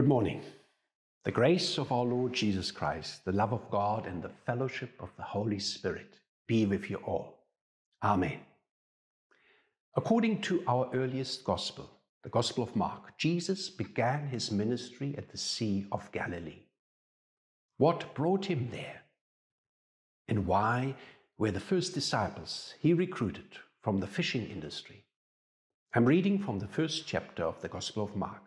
Good morning. The grace of our Lord Jesus Christ, the love of God, and the fellowship of the Holy Spirit be with you all. Amen. According to our earliest gospel, the Gospel of Mark, Jesus began his ministry at the Sea of Galilee. What brought him there? And why were the first disciples he recruited from the fishing industry? I'm reading from the first chapter of the Gospel of Mark.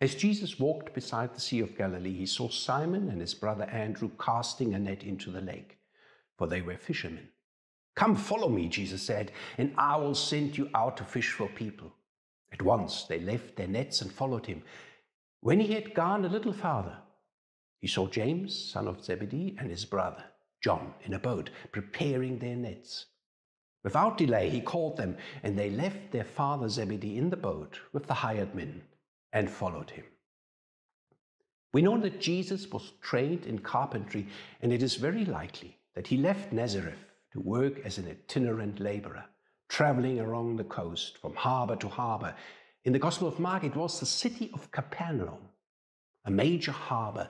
As Jesus walked beside the Sea of Galilee, he saw Simon and his brother Andrew casting a net into the lake, for they were fishermen. Come, follow me, Jesus said, and I will send you out to fish for people. At once they left their nets and followed him. When he had gone a little farther, he saw James, son of Zebedee, and his brother, John, in a boat, preparing their nets. Without delay, he called them, and they left their father Zebedee in the boat with the hired men and followed him. We know that Jesus was trained in carpentry, and it is very likely that he left Nazareth to work as an itinerant laborer, traveling along the coast from harbor to harbor. In the Gospel of Mark, it was the city of Capernaum, a major harbor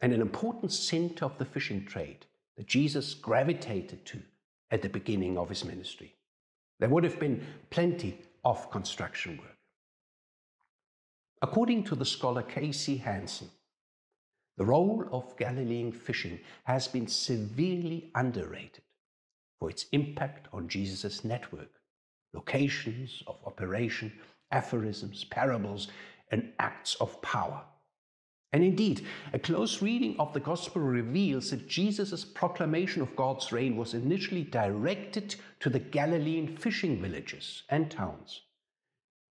and an important center of the fishing trade that Jesus gravitated to at the beginning of his ministry. There would have been plenty of construction work. According to the scholar K.C. Hanson, the role of Galilean fishing has been severely underrated for its impact on Jesus' network, locations of operation, aphorisms, parables, and acts of power. And indeed, a close reading of the Gospel reveals that Jesus' proclamation of God's reign was initially directed to the Galilean fishing villages and towns.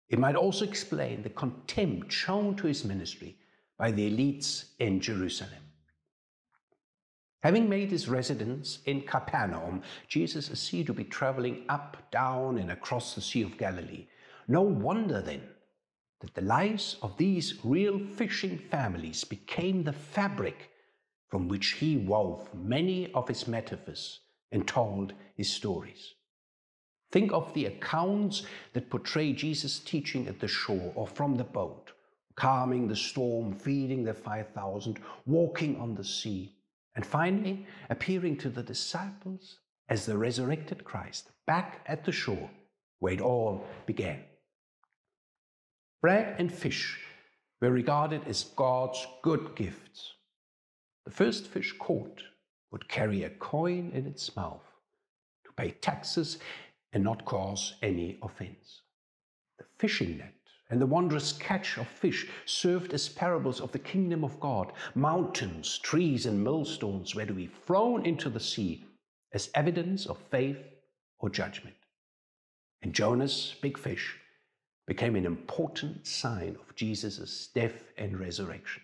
It might also explain the contempt shown to his ministry by the elites in Jerusalem. Having made his residence in Capernaum, Jesus is seen to be traveling up, down, and across the Sea of Galilee. No wonder then that the lives of these real fishing families became the fabric from which he wove many of his metaphors and told his stories. Think of the accounts that portray Jesus teaching at the shore or from the boat, calming the storm, feeding the 5,000, walking on the sea, and finally appearing to the disciples as the resurrected Christ back at the shore where it all began. Bread and fish were regarded as God's good gifts. The first fish caught would carry a coin in its mouth to pay taxes and not cause any offense. The fishing net and the wondrous catch of fish served as parables of the kingdom of God. Mountains, trees, and millstones were to be thrown into the sea as evidence of faith or judgment. And Jonah's big fish became an important sign of Jesus' death and resurrection.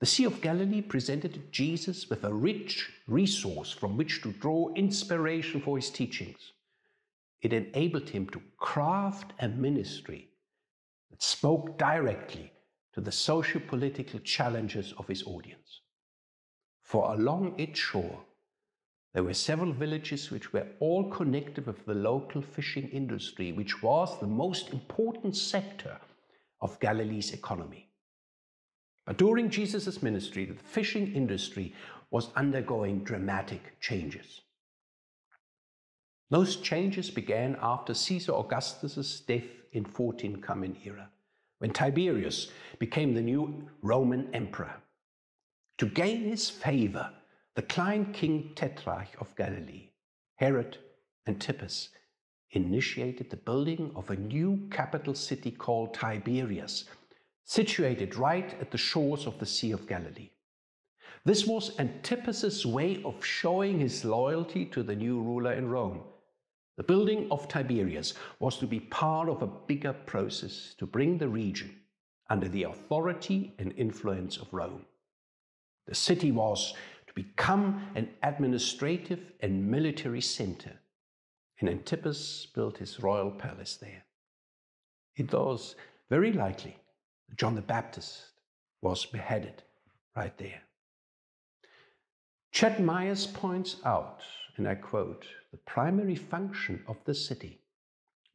The Sea of Galilee presented Jesus with a rich resource from which to draw inspiration for his teachings. It enabled him to craft a ministry that spoke directly to the socio political challenges of his audience. For along its shore, there were several villages which were all connected with the local fishing industry, which was the most important sector of Galilee's economy. During Jesus' ministry, the fishing industry was undergoing dramatic changes. Those changes began after Caesar Augustus' death in 14 Common Era, when Tiberius became the new Roman emperor. To gain his favor, the client king tetrarch of Galilee, Herod Antipas, initiated the building of a new capital city called Tiberias, situated right at the shores of the Sea of Galilee. This was Antipas' way of showing his loyalty to the new ruler in Rome. The building of Tiberias was to be part of a bigger process to bring the region under the authority and influence of Rome. The city was to become an administrative and military center, and Antipas built his royal palace there. it was very likely John the Baptist was beheaded right there. Ched Myers points out, and I quote, the primary function of the city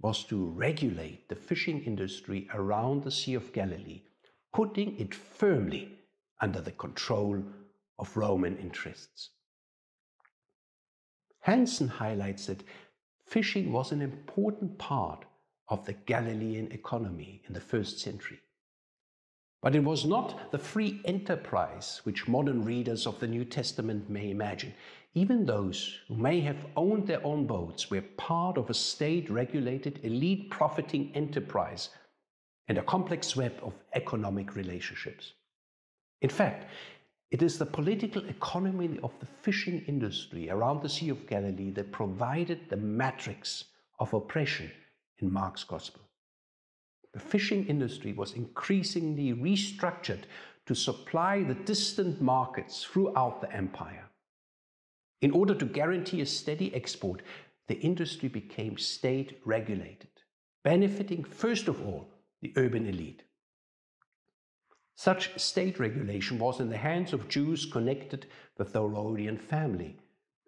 was to regulate the fishing industry around the Sea of Galilee, putting it firmly under the control of Roman interests. Hanson highlights that fishing was an important part of the Galilean economy in the first century. But it was not the free enterprise which modern readers of the New Testament may imagine. Even those who may have owned their own boats were part of a state regulated elite profiting enterprise and a complex web of economic relationships. In fact, it is the political economy of the fishing industry around the Sea of Galilee that provided the matrix of oppression in Mark's Gospel. The fishing industry was increasingly restructured to supply the distant markets throughout the empire. In order to guarantee a steady export, the industry became state regulated, benefiting first of all the urban elite. Such state regulation was in the hands of Jews connected with the Herodian family,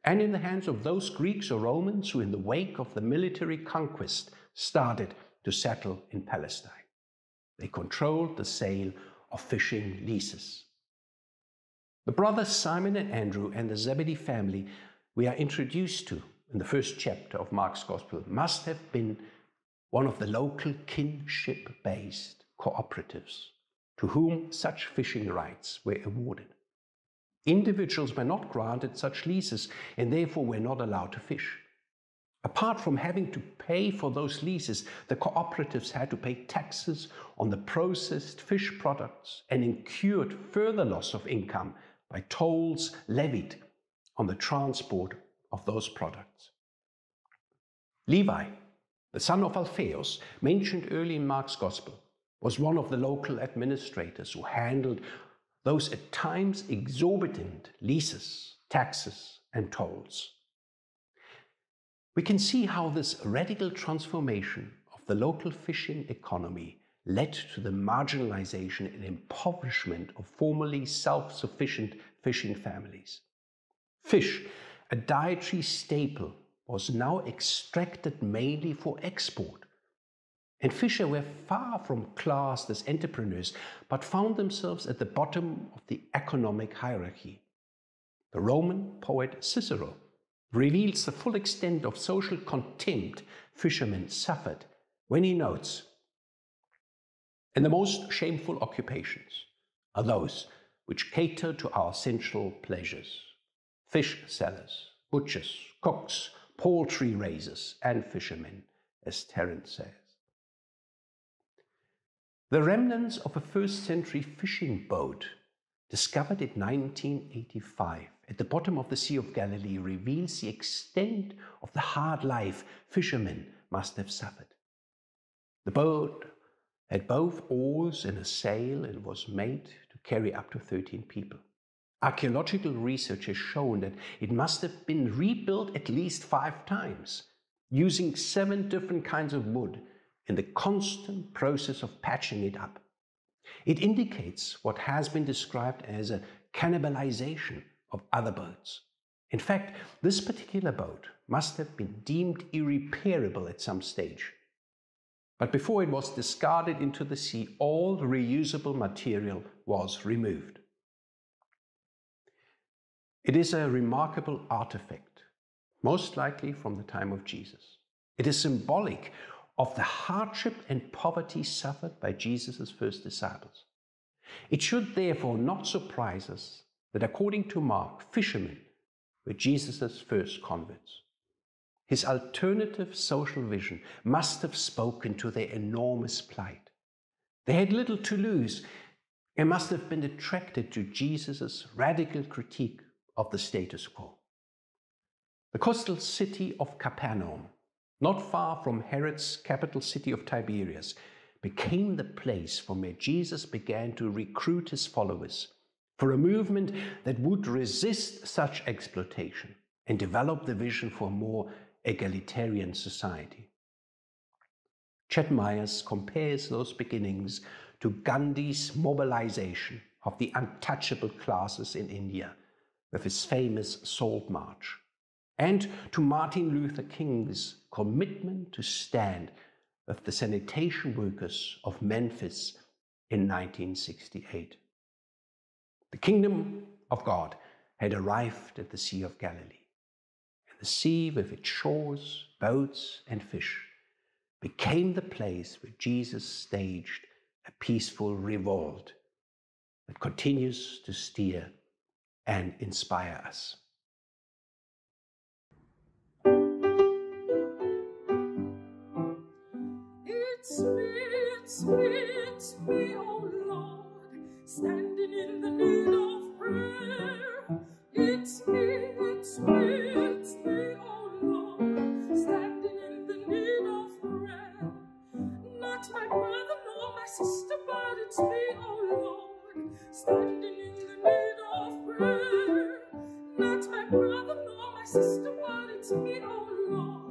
and in the hands of those Greeks or Romans who, in the wake of the military conquest, started to settle in Palestine. They controlled the sale of fishing leases. The brothers Simon and Andrew and the Zebedee family we are introduced to in the first chapter of Mark's Gospel must have been one of the local kinship based cooperatives to whom such fishing rights were awarded. Individuals were not granted such leases and therefore were not allowed to fish. Apart from having to pay for those leases, the cooperatives had to pay taxes on the processed fish products and incurred further loss of income by tolls levied on the transport of those products. Levi, the son of Alphaeus, mentioned early in Mark's Gospel, was one of the local administrators who handled those at times exorbitant leases, taxes, and tolls. We can see how this radical transformation of the local fishing economy led to the marginalization and impoverishment of formerly self sufficient fishing families. Fish, a dietary staple, was now extracted mainly for export and Fisher were far from classed as entrepreneurs, but found themselves at the bottom of the economic hierarchy. The Roman poet Cicero reveals the full extent of social contempt fishermen suffered when he notes And the most shameful occupations are those which cater to our sensual pleasures fish sellers, butchers, cooks, poultry raisers, and fishermen, as Terence says. The remnants of a first century fishing boat discovered in 1985 at the bottom of the Sea of Galilee reveals the extent of the hard life fishermen must have suffered. The boat had both oars and a sail and was made to carry up to 13 people. Archaeological research has shown that it must have been rebuilt at least five times, using seven different kinds of wood in the constant process of patching it up. It indicates what has been described as a cannibalization of other boats. In fact, this particular boat must have been deemed irreparable at some stage. But before it was discarded into the sea, all reusable material was removed. It is a remarkable artifact, most likely from the time of Jesus. It is symbolic of the hardship and poverty suffered by Jesus' first disciples. It should therefore not surprise us that, according to Mark, fishermen were Jesus' first converts. His alternative social vision must have spoken to their enormous plight. They had little to lose and must have been attracted to Jesus' radical critique of the status quo. The coastal city of Capernaum not far from Herod's capital city of Tiberias, became the place from where Jesus began to recruit his followers for a movement that would resist such exploitation and develop the vision for a more egalitarian society. Ched Myers compares those beginnings to Gandhi's mobilization of the untouchable classes in India with his famous Salt March, and to Martin Luther King's commitment to stand with the sanitation workers of Memphis in 1968. The kingdom of God had arrived at the Sea of Galilee, and the sea with its shores, boats, and fish became the place where Jesus staged a peaceful revolt that continues to steer and inspire us. It's me, oh Lord, standing in the need of prayer. It's me, it's me, it's me, oh Lord, standing in the need of prayer. Not my brother nor my sister, but it's me, oh Lord, standing in the need of prayer. Not my brother nor my sister, but it's me, oh Lord,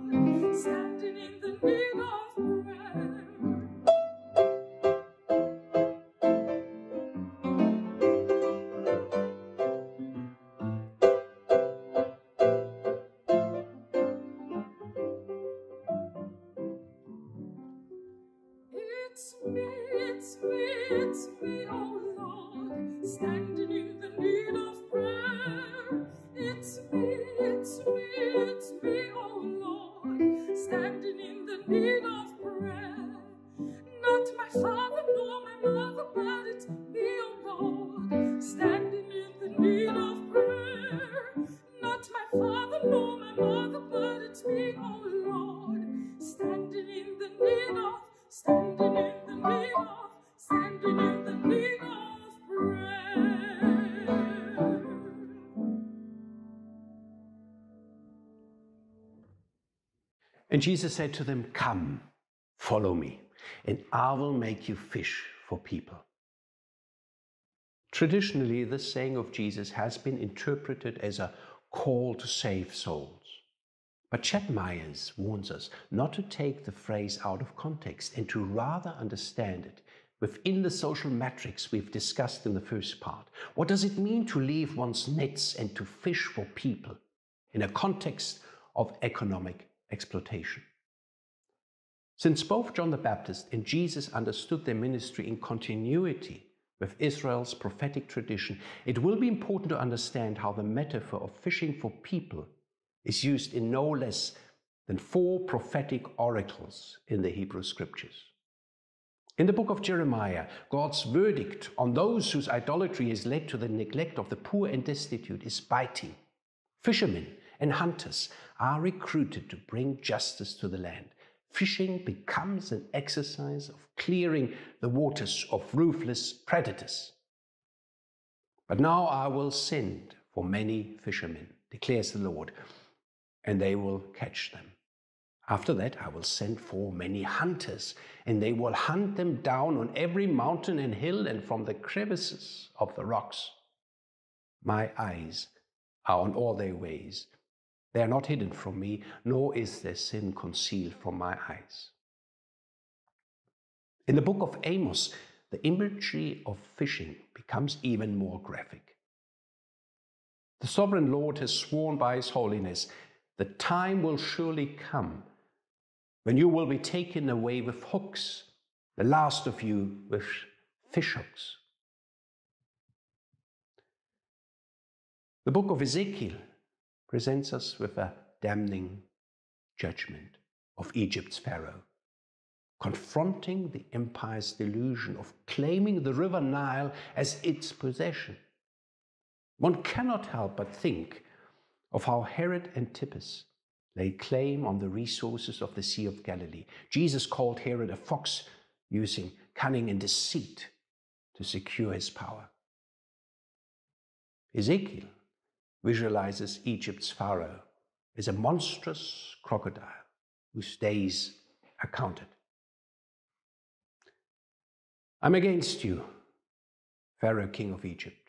And Jesus said to them, Come, follow me, and I will make you fish for people. Traditionally, this saying of Jesus has been interpreted as a call to save souls. But Ched Myers warns us not to take the phrase out of context and to rather understand it within the social matrix we've discussed in the first part. What does it mean to leave one's nets and to fish for people in a context of economic exploitation? Since both John the Baptist and Jesus understood their ministry in continuity with Israel's prophetic tradition, it will be important to understand how the metaphor of fishing for people is used in no less than four prophetic oracles in the Hebrew Scriptures. In the book of Jeremiah, God's verdict on those whose idolatry has led to the neglect of the poor and destitute is biting. Fishermen and hunters are recruited to bring justice to the land. Fishing becomes an exercise of clearing the waters of ruthless predators. But now I will send for many fishermen, declares the Lord, and they will catch them. After that, I will send for many hunters, and they will hunt them down on every mountain and hill and from the crevices of the rocks. My eyes are on all their ways. They are not hidden from me, nor is their sin concealed from my eyes. In the book of Amos, the imagery of fishing becomes even more graphic. The sovereign Lord has sworn by his holiness, the time will surely come when you will be taken away with hooks, the last of you with fish hooks. The book of Ezekiel presents us with a damning judgment of Egypt's Pharaoh, confronting the empire's delusion of claiming the river Nile as its possession. One cannot help but think of how Herod Antipas laid claim on the resources of the Sea of Galilee. Jesus called Herod a fox, using cunning and deceit to secure his power. Ezekiel visualizes Egypt's Pharaoh as a monstrous crocodile whose days are counted. I'm against you, Pharaoh, king of Egypt,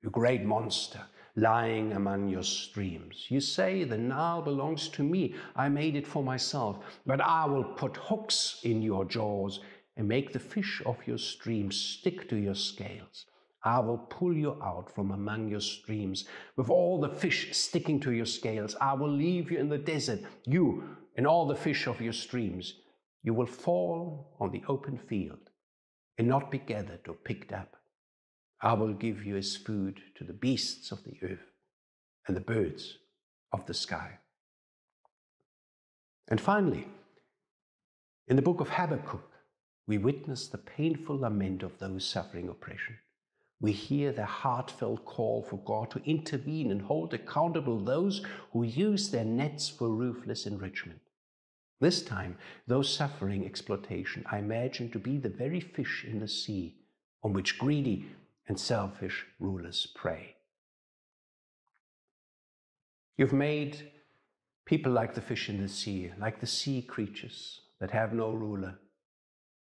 you great monster, lying among your streams. You say, The Nile belongs to me. I made it for myself. But I will put hooks in your jaws and make the fish of your streams stick to your scales. I will pull you out from among your streams with all the fish sticking to your scales. I will leave you in the desert, you and all the fish of your streams. You will fall on the open field and not be gathered or picked up. I will give you as food to the beasts of the earth and the birds of the sky. And finally, in the book of Habakkuk, we witness the painful lament of those suffering oppression. We hear their heartfelt call for God to intervene and hold accountable those who use their nets for ruthless enrichment. This time, those suffering exploitation I imagine to be the very fish in the sea on which greedy and selfish rulers prey. You've made people like the fish in the sea, like the sea creatures that have no ruler.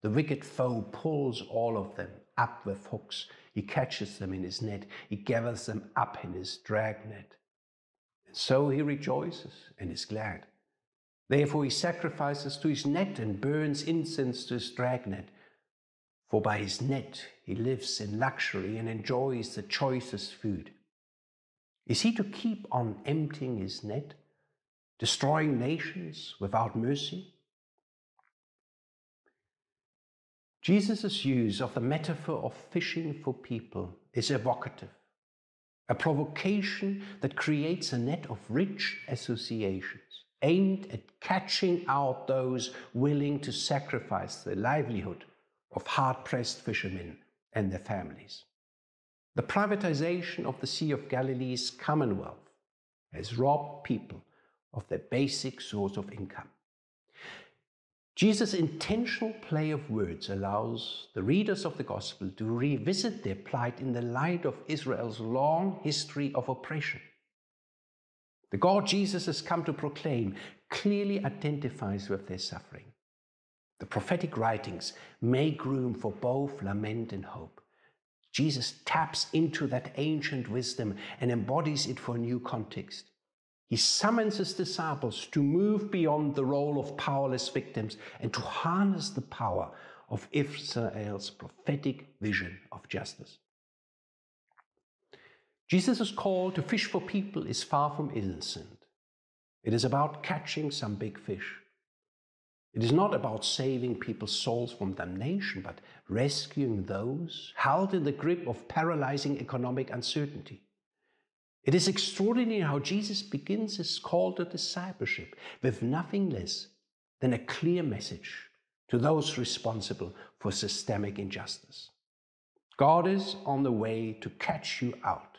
The wicked foe pulls all of them up with hooks. He catches them in his net. He gathers them up in his dragnet. And so he rejoices and is glad. Therefore he sacrifices to his net and burns incense to his dragnet. For by his net he lives in luxury and enjoys the choicest food. Is he to keep on emptying his net, destroying nations without mercy? Jesus' use of the metaphor of fishing for people is evocative, a provocation that creates a net of rich associations aimed at catching out those willing to sacrifice their livelihood of hard pressed fishermen and their families. The privatization of the Sea of Galilee's commonwealth has robbed people of their basic source of income. Jesus' intentional play of words allows the readers of the gospel to revisit their plight in the light of Israel's long history of oppression. The God Jesus has come to proclaim clearly identifies with their suffering. The prophetic writings make room for both lament and hope. Jesus taps into that ancient wisdom and embodies it for a new context. He summons his disciples to move beyond the role of powerless victims and to harness the power of Israel's prophetic vision of justice. Jesus' call to fish for people is far from innocent. It is about catching some big fish. It is not about saving people's souls from damnation, but rescuing those held in the grip of paralyzing economic uncertainty. It is extraordinary how Jesus begins his call to discipleship with nothing less than a clear message to those responsible for systemic injustice. God is on the way to catch you out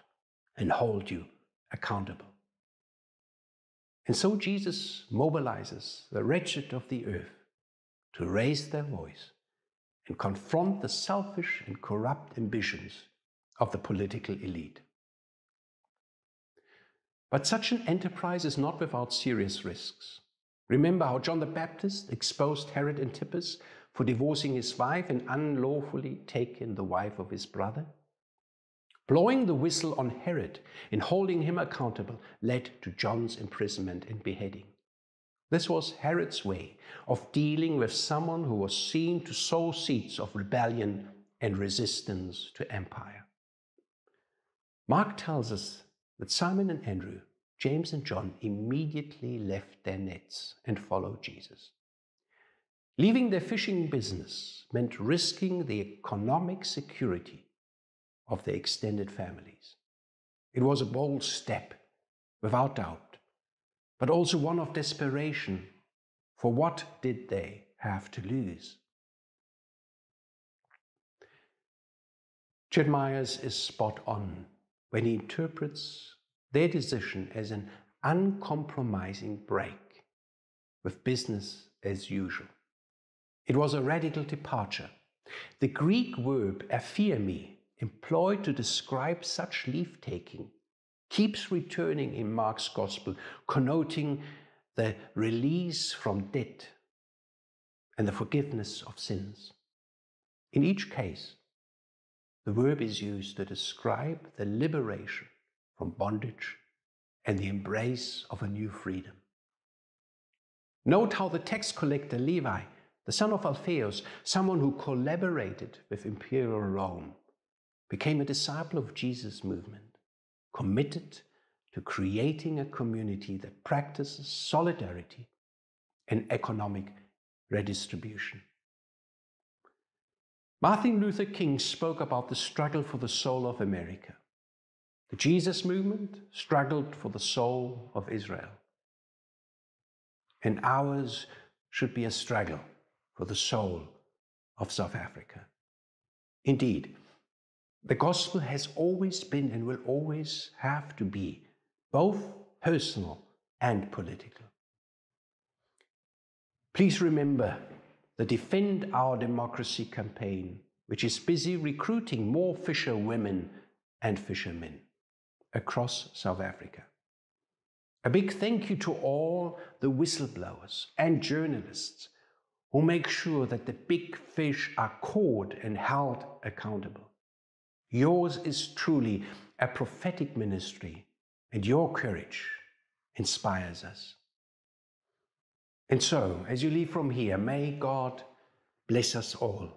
and hold you accountable. And so Jesus mobilizes the wretched of the earth to raise their voice and confront the selfish and corrupt ambitions of the political elite. But such an enterprise is not without serious risks. Remember how John the Baptist exposed Herod Antipas for divorcing his wife and unlawfully taking the wife of his brother? Blowing the whistle on Herod and holding him accountable led to John's imprisonment and beheading. This was Herod's way of dealing with someone who was seen to sow seeds of rebellion and resistance to empire. Mark tells us that Simon and Andrew, James and John immediately left their nets and followed Jesus. Leaving their fishing business meant risking the economic security of their extended families. It was a bold step, without doubt, but also one of desperation, for what did they have to lose? Ched Myers is spot on when he interprets their decision as an uncompromising break with business as usual. It was a radical departure. The Greek verb aphiemi employed to describe such leave taking keeps returning in Mark's Gospel, connoting the release from debt and the forgiveness of sins. In each case, the verb is used to describe the liberation from bondage and the embrace of a new freedom. Note how the tax collector Levi, the son of Alphaeus, someone who collaborated with imperial Rome, became a disciple of Jesus' movement, committed to creating a community that practices solidarity and economic redistribution. Martin Luther King spoke about the struggle for the soul of America. The Jesus movement struggled for the soul of Israel. And ours should be a struggle for the soul of South Africa. Indeed, the gospel has always been and will always have to be both personal and political. Please remember the Defend Our Democracy campaign, which is busy recruiting more fisher women and fishermen across South Africa. A big thank you to all the whistleblowers and journalists who make sure that the big fish are caught and held accountable. Yours is truly a prophetic ministry, and your courage inspires us. And so, as you leave from here, may God bless us all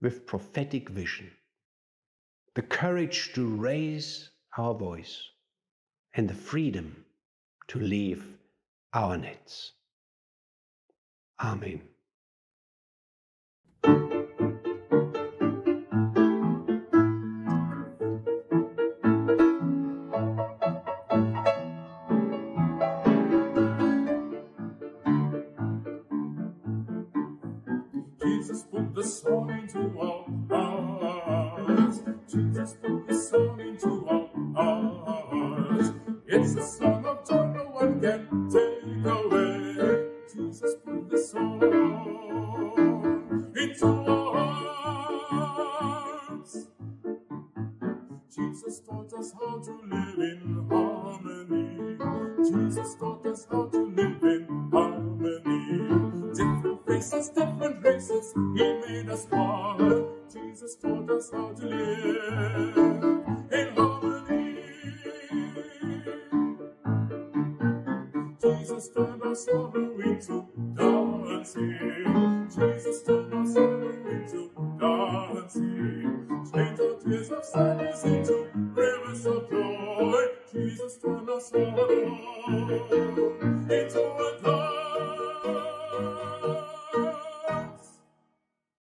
with prophetic vision, the courage to raise our voice, and the freedom to leave our nets. Amen. Into our hearts. Jesus put the song into our hearts. It's a song of joy no one can take away. Jesus put the song into our hearts. Jesus taught us how to live